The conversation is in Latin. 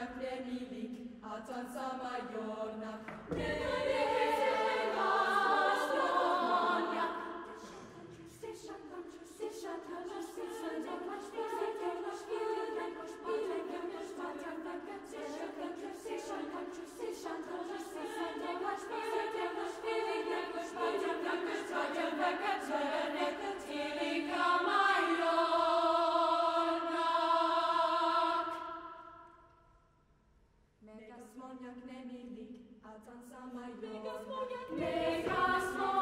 ad Jan Kremilik, Atan Samayorna, Yemen! Gasmonjak ne milik, a can sama jo. Ne Gasmonjak ne milik,